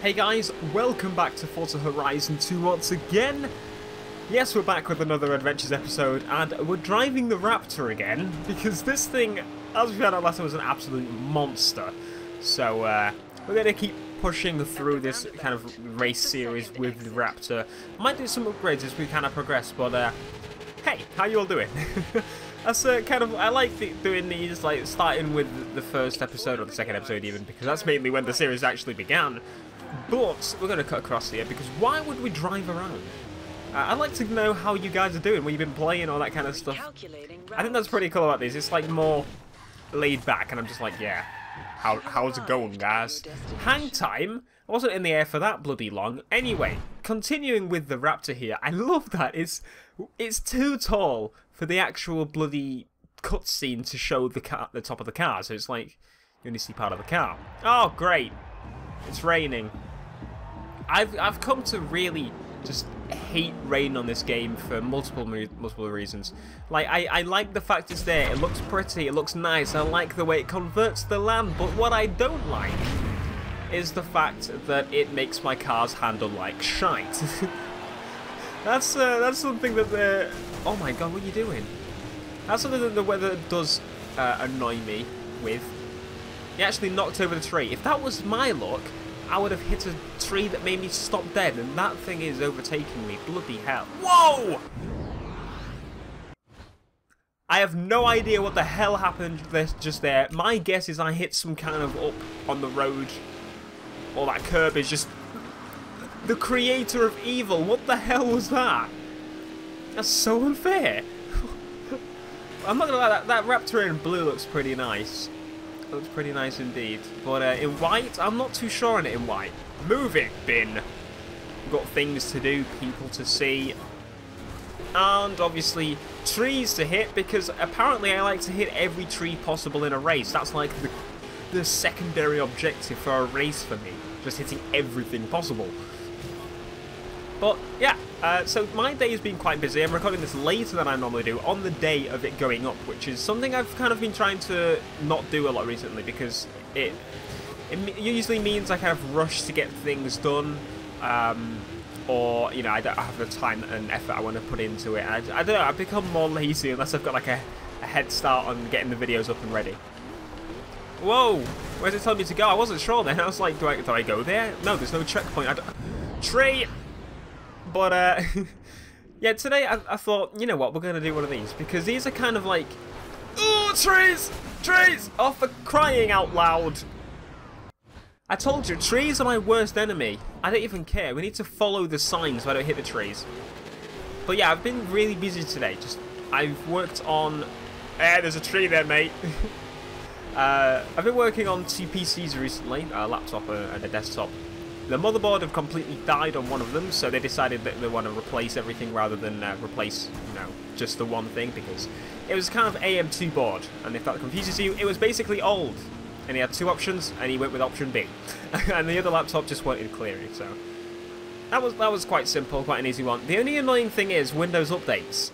Hey guys, welcome back to Forza Horizon 2 once again. Yes, we're back with another Adventures episode, and we're driving the Raptor again, because this thing, as we found out last time, was an absolute monster. So, uh, we're going to keep pushing through this kind of race series with the Raptor. Might do some upgrades as we kind of progress, but, uh, hey, how you all doing? that's uh, kind of I like the, doing these like starting with the first episode or the second episode even because that's mainly when the series actually began. But we're going to cut across here because why would we drive around? Uh, I'd like to know how you guys are doing, what you've been playing, all that kind of stuff. I think that's pretty cool about these. It's like more laid back, and I'm just like, yeah, how, how's it going, guys? Hang time. I wasn't in the air for that bloody long. Anyway, continuing with the Raptor here, I love that. It's it's too tall for the actual bloody cutscene to show the car, the top of the car. So it's like you only see part of the car. Oh, great! It's raining. I've I've come to really just hate rain on this game for multiple multiple reasons. Like I, I like the fact it's there. It looks pretty. It looks nice. I like the way it converts the land. But what I don't like is the fact that it makes my cars handle like shite. that's uh, that's something that the oh my god, what are you doing? That's something that the weather does uh, annoy me with. He actually knocked over the tree. If that was my luck, I would have hit a tree that made me stop dead, and that thing is overtaking me. Bloody hell. Whoa! I have no idea what the hell happened just there. My guess is I hit some kind of up on the road. Or that curb is just... The creator of evil. What the hell was that? That's so unfair. I'm not gonna lie, that, that Raptor in blue looks pretty nice. Looks pretty nice indeed. But uh, in white, I'm not too sure on it in white. Move it, bin. We've got things to do, people to see. And obviously trees to hit because apparently I like to hit every tree possible in a race. That's like the, the secondary objective for a race for me. Just hitting everything possible. But yeah, uh, so my day has been quite busy. I'm recording this later than I normally do on the day of it going up, which is something I've kind of been trying to not do a lot recently because it it usually means I kind of rush to get things done. Um, or, you know, I don't have the time and effort I want to put into it. I, I don't know, I've become more lazy unless I've got like a, a head start on getting the videos up and ready. Whoa! Where's it telling me to go? I wasn't sure then. I was like, do I, do I go there? No, there's no checkpoint. I don't... Tree! But, uh, yeah, today I, I, thought, you know what, we're going to do one of these. Because these are kind of like, oh, trees! Trees! Oh, for crying out loud! I told you, trees are my worst enemy. I don't even care. We need to follow the signs so I don't hit the trees. But yeah, I've been really busy today. Just, I've worked on... Eh, there's a tree there, mate. uh, I've been working on two PCs recently, a laptop and a desktop. The motherboard have completely died on one of them, so they decided that they want to replace everything rather than uh, replace, you know, just the one thing, because it was kind of AM2 board, and if that confuses you, it was basically old, and he had two options, and he went with option B, and the other laptop just wanted clearing, so that was that was quite simple, quite an easy one. The only annoying thing is Windows updates.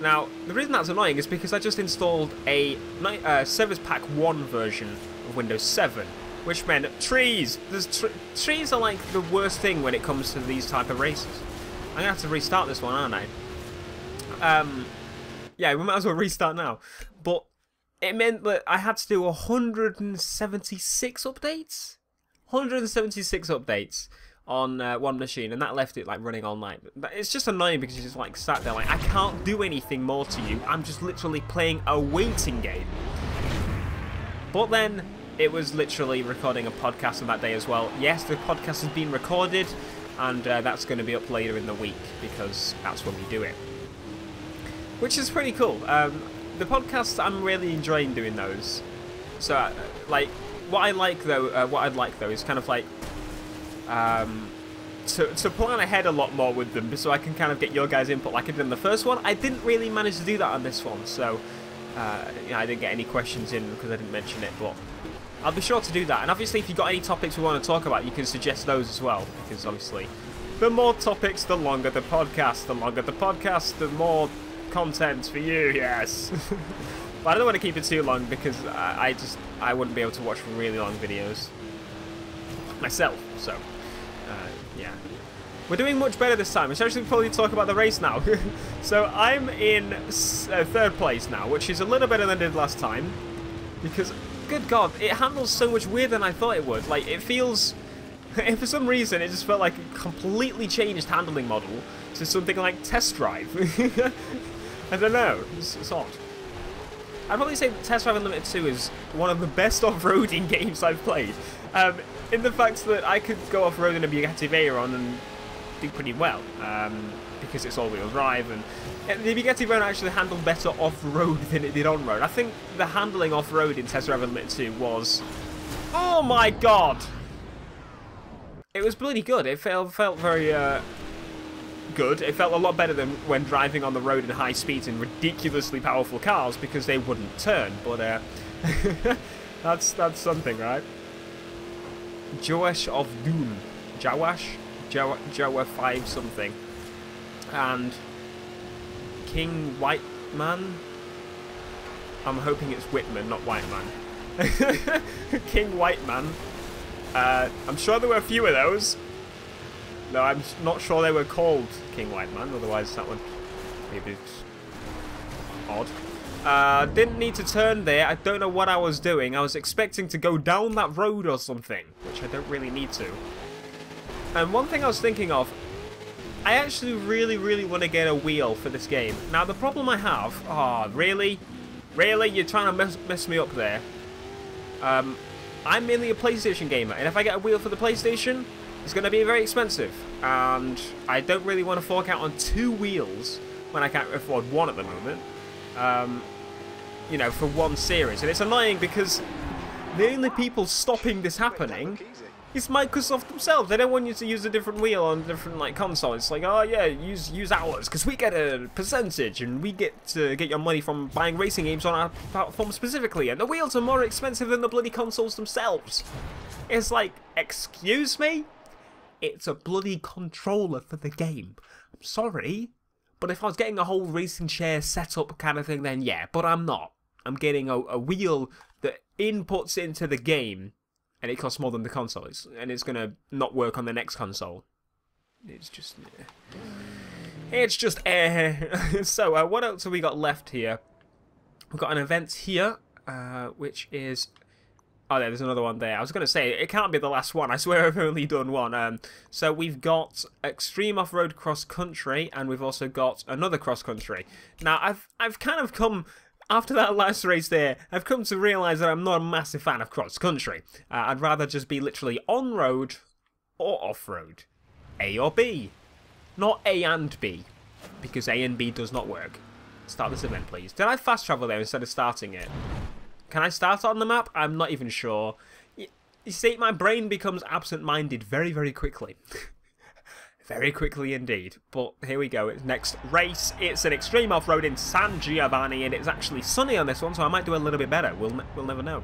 Now, the reason that's annoying is because I just installed a uh, Service Pack 1 version of Windows 7, which meant trees. There's tr trees are like the worst thing when it comes to these type of races. I'm gonna have to restart this one, aren't I? Um, yeah, we might as well restart now. But it meant that I had to do 176 updates. 176 updates on uh, one machine, and that left it like running all night. But it's just annoying because you just like sat there like I can't do anything more to you. I'm just literally playing a waiting game. But then it was literally recording a podcast on that day as well. Yes, the podcast has been recorded, and uh, that's going to be up later in the week because that's when we do it. Which is pretty cool. Um, the podcasts, I'm really enjoying doing those. So, uh, like, what I like though, uh, what I'd like though, is kind of like um, to to plan ahead a lot more with them, so I can kind of get your guys' input like I did in the first one. I didn't really manage to do that on this one, so uh, you know, I didn't get any questions in because I didn't mention it, but I'll be sure to do that. And obviously, if you've got any topics we want to talk about, you can suggest those as well. Because obviously, the more topics, the longer the podcast. The longer the podcast, the more content for you, yes. but I don't want to keep it too long because I, I just, I wouldn't be able to watch really long videos. myself. So, uh, yeah. We're doing much better this time. We should actually probably talk about the race now. so I'm in uh, third place now, which is a little better than I did last time. Because, good God, it handles so much weirder than I thought it would. Like, it feels... for some reason, it just felt like a completely changed handling model to something like Test Drive. I don't know. It's, it's odd. I'd probably say Test Drive Unlimited 2 is one of the best off-roading games I've played. Um, in the fact that I could go off-road in a Bugatti Veyron and do pretty well um, because it's all-wheel drive and the Bugatti Veyron actually handled better off-road than it did on-road. I think the handling off-road in Test Drive Unlimited 2 was... Oh my god! It was bloody good. It felt, felt very... Uh, good. It felt a lot better than when driving on the road in high speeds in ridiculously powerful cars because they wouldn't turn. But uh, that's that's something, right? Joash of Doom, Jawash, Jawa, five something, and King White Man. I'm hoping it's Whitman, not White Man. King White Man. Uh, I'm sure there were a few of those. No, I'm not sure they were called King White Man, otherwise that would maybe odd. Uh, didn't need to turn there. I don't know what I was doing. I was expecting to go down that road or something, which I don't really need to. And one thing I was thinking of, I actually really, really want to get a wheel for this game. Now, the problem I have... Oh, really? Really? You're trying to mess, mess me up there? Um, I'm mainly a PlayStation gamer, and if I get a wheel for the PlayStation, it's going to be very expensive, and I don't really want to fork out on two wheels when I can't afford one at the moment. Um, you know, for one series. And it's annoying because the only people stopping this happening is Microsoft themselves. They don't want you to use a different wheel on a different like console. It's like, oh yeah, use use ours because we get a percentage and we get to get your money from buying racing games on our platform specifically. And the wheels are more expensive than the bloody consoles themselves. It's like, excuse me? It's a bloody controller for the game. I'm sorry, but if I was getting a whole racing chair setup kind of thing, then yeah, but I'm not. I'm getting a, a wheel that inputs into the game, and it costs more than the console, it's, and it's going to not work on the next console. It's just... It's just eh. so, uh, what else have we got left here? We've got an event here, uh, which is Oh, there's another one there. I was going to say, it can't be the last one. I swear I've only done one. Um, so we've got Extreme Off-Road Cross Country, and we've also got another cross country. Now, I've, I've kind of come after that last race there, I've come to realise that I'm not a massive fan of cross country. Uh, I'd rather just be literally on road or off road. A or B. Not A and B. Because A and B does not work. Start this event, please. Did I fast travel there instead of starting it? Can I start on the map? I'm not even sure. You, see, my brain becomes absent-minded very, very quickly. very quickly indeed. But here we go. It's next race. It's an extreme off-road in San Giovanni, and it's actually sunny on this one, so I might do a little bit better. We'll, we'll never know.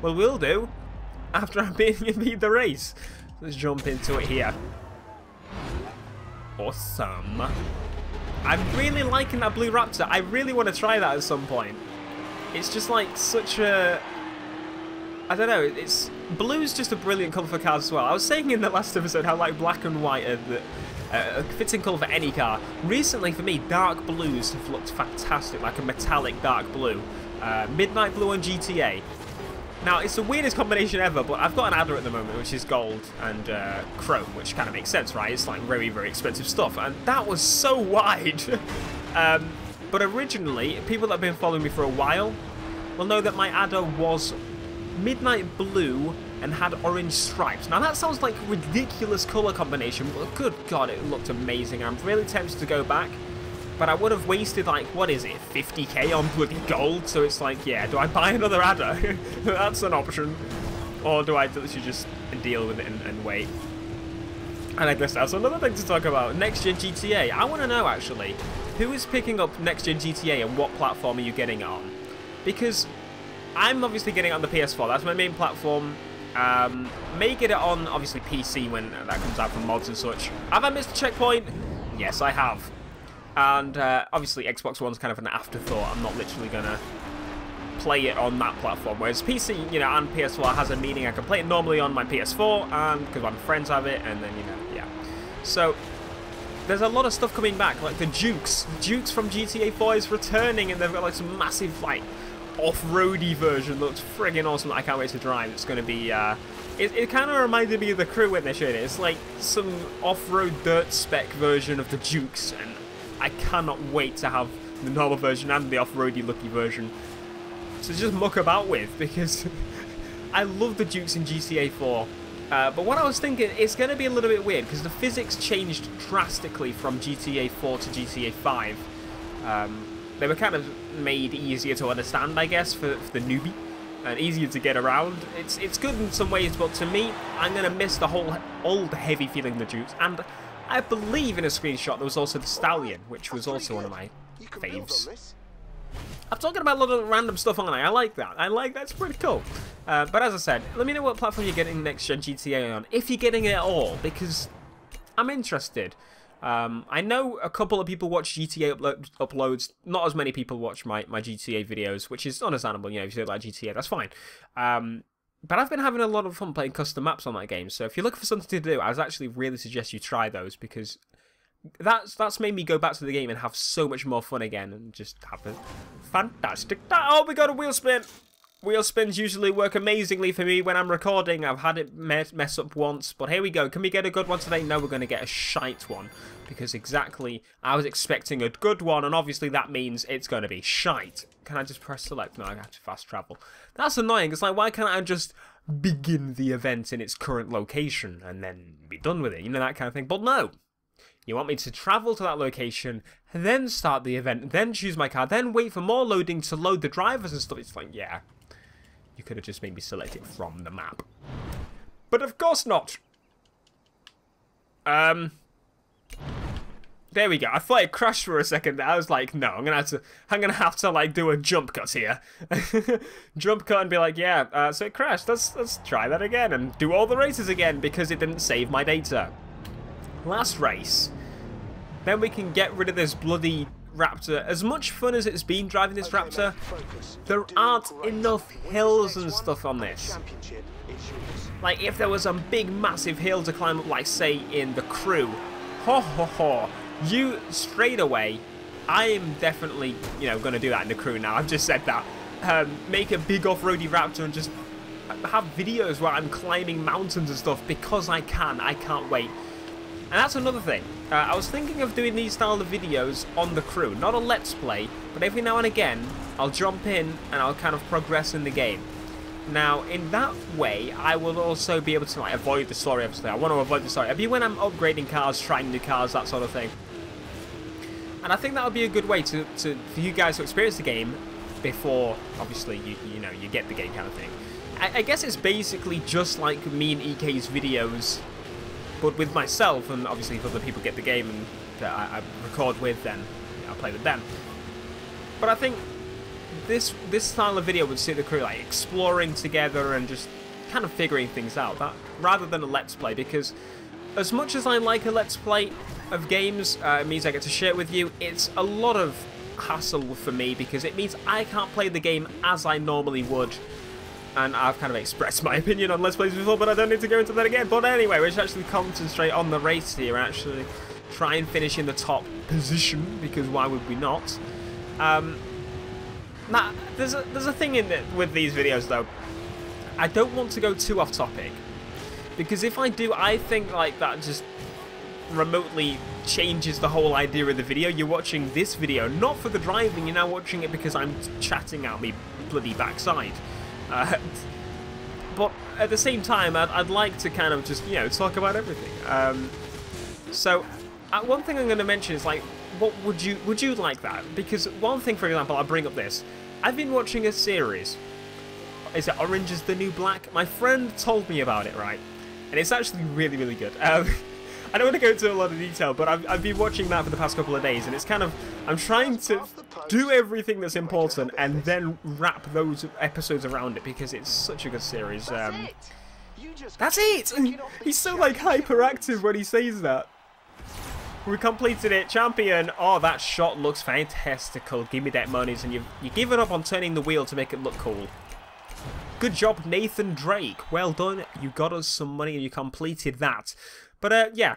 Well, we'll do after I beat the race. Let's jump into it here. Awesome. I'm really liking that Blue Raptor. I really want to try that at some point it's just like such a... I don't know, it's... Blue's just a brilliant colour for cars as well. I was saying in the last episode how like black and white are the... Uh, fitting colour for any car. Recently, for me, dark blues have looked fantastic, like a metallic dark blue. Uh, midnight blue on GTA. Now, it's the weirdest combination ever, but I've got an adder at the moment, which is gold and uh, chrome, which kind of makes sense, right? It's like very, very expensive stuff, and that was so wide. um, but originally, people that have been following me for a while will know that my adder was midnight blue and had orange stripes. Now that sounds like a ridiculous colour combination, but good god, it looked amazing. I'm really tempted to go back, but I would have wasted like, what is it, 50k on bloody gold? So it's like, yeah, do I buy another adder? That's an option. Or do I literally just deal with it and, and wait? And I guess that's another thing to talk about. Next Gen GTA. I want to know, actually, who is picking up Next Gen GTA and what platform are you getting on? Because I'm obviously getting it on the PS4. That's my main platform. Um, may get it on, obviously, PC when that comes out from mods and such. Have I missed a checkpoint? Yes, I have. And uh, obviously, Xbox One's kind of an afterthought. I'm not literally going to play it on that platform. Whereas PC, you know, and PS4 has a meaning. I can play it normally on my PS4, and because my friends have it, and then you know, yeah. So there's a lot of stuff coming back, like the Dukes. Dukes from GTA 4 is returning, and they've got like some massive like off-roady version. Looks friggin' awesome. I can't wait to drive. It's going to be. Uh, it, it kind of reminded me of the crew when they showed it. It's like some off-road dirt spec version of the Dukes, and I cannot wait to have the normal version and the off-roady looky version to just muck about with because I love the Dukes in GTA 4. Uh, but what I was thinking, it's going to be a little bit weird because the physics changed drastically from GTA 4 to GTA 5. Um, they were kind of made easier to understand, I guess, for, for the newbie and easier to get around. It's it's good in some ways, but to me, I'm going to miss the whole old heavy feeling of the Dukes. And I believe in a screenshot there was also the Stallion, which was also one of my faves. I'm talking about a lot of random stuff on I. I like that. I like that's pretty cool. Uh, but as I said, let me know what platform you're getting next gen GTA on, if you're getting it at all, because I'm interested. Um, I know a couple of people watch GTA uplo uploads. Not as many people watch my, my GTA videos, which is understandable. You know, if you don't like GTA, that's fine. Um, but I've been having a lot of fun playing custom maps on that game. So if you're looking for something to do, I would actually really suggest you try those because that's that's made me go back to the game and have so much more fun again and just have a fantastic Oh, we got a wheel spin! Wheel spins usually work amazingly for me when I'm recording. I've had it mess up once, but here we go. Can we get a good one today? No, we're going to get a shite one. Because exactly, I was expecting a good one, and obviously that means it's going to be shite. Can I just press select? No, I have to fast travel. That's annoying. It's like, why can't I just begin the event in its current location and then be done with it? You know, that kind of thing. But no, you want me to travel to that location, then start the event, then choose my car, then wait for more loading to load the drivers and stuff. It's like, yeah, you could have just made me select it from the map. But of course not. Um, there we go. I thought it crashed for a second. I was like, no, I'm gonna have to. I'm gonna have to like do a jump cut here, jump cut and be like, yeah. Uh, so it crashed. Let's let's try that again and do all the races again because it didn't save my data. Last race. Then we can get rid of this bloody Raptor. As much fun as it's been driving this Raptor, there aren't enough hills and stuff on this. Like, if there was a big, massive hill to climb up, like, say, in The Crew, ho ho ho, you, straight away, I am definitely, you know, going to do that in The Crew now. I've just said that. Um, make a big off-roady Raptor and just have videos where I'm climbing mountains and stuff because I can. I can't wait. And that's another thing. Uh, I was thinking of doing these style of videos on the crew. Not a let's play, but every now and again, I'll jump in and I'll kind of progress in the game. Now, in that way, I will also be able to like, avoid the story, obviously. I want to avoid the story. It'll be when I'm upgrading cars, trying new cars, that sort of thing. And I think that would be a good way to, to for you guys to experience the game before, obviously, you, you know, you get the game kind of thing. I, I guess it's basically just like me and EK's videos but with myself, and obviously if other people get the game and that I, I record with, then I'll play with them. But I think this this style of video would suit the crew, like exploring together and just kind of figuring things out, that rather than a let's play, because as much as I like a let's play of games, uh, it means I get to share it with you, it's a lot of hassle for me because it means I can't play the game as I normally would and I've kind of expressed my opinion on Let's Plays before, but I don't need to go into that again. But anyway, we should actually concentrate on the race here actually try and finish in the top position, because why would we not? Um, now, there's a, there's a thing in it with these videos, though. I don't want to go too off topic, because if I do, I think like that just remotely changes the whole idea of the video. You're watching this video, not for the driving, you're now watching it because I'm chatting out me bloody backside. Uh, but at the same time, I'd, I'd, like to kind of just, you know, talk about everything. Um, so, uh, one thing I'm going to mention is, like, what would you, would you like that? Because one thing, for example, I'll bring up this. I've been watching a series. Is it Orange is the New Black? My friend told me about it, right? And it's actually really, really good. Um, I don't want to go into a lot of detail, but I've, I've been watching that for the past couple of days, and it's kind of... I'm trying to do everything that's important and then wrap those episodes around it, because it's such a good series. Um, that's it! He's so, like, hyperactive when he says that. We completed it, champion. Oh, that shot looks fantastical. Give me that monies, and you've you given up on turning the wheel to make it look cool. Good job, Nathan Drake. Well done. You got us some money and you completed that. But uh, yeah,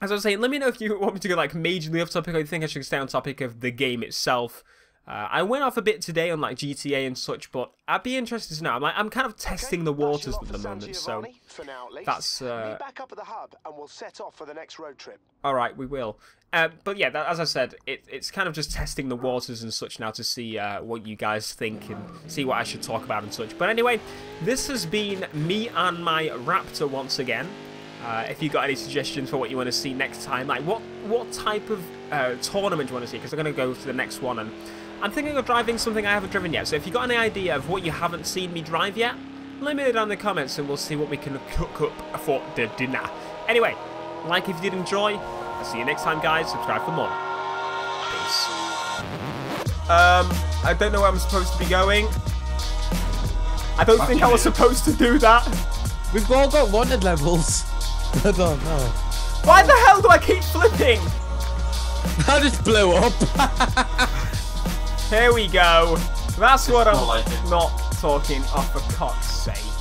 as I was saying, let me know if you want me to go like majorly off topic I think I should stay on topic of the game itself. Uh, I went off a bit today on like GTA and such, but I'd be interested to know. I'm, like, I'm kind of testing okay, the waters at the moment, so now, that's. Uh... back up at the hub, and we'll set off for the next road trip. All right, we will. Uh, but yeah, that, as I said, it, it's kind of just testing the waters and such now to see uh, what you guys think and see what I should talk about and such. But anyway, this has been me and my Raptor once again. Uh, if you've got any suggestions for what you want to see next time, like what what type of uh, tournament you want to see, because I'm going to go to the next one and I'm thinking of driving something I haven't driven yet, so if you've got any idea of what you haven't seen me drive yet, let me know down in the comments and we'll see what we can cook up for the dinner. Anyway, like if you did enjoy. I'll see you next time, guys. Subscribe for more. Peace. Um, I don't know where I'm supposed to be going. I don't think I was supposed to do that. We've all got wanted levels. I don't know. Why the hell do I keep flipping? I just blew up. Here we go. That's what I'm like not talking off for cock's sake.